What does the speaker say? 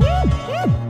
¡Uh! ¡Uh!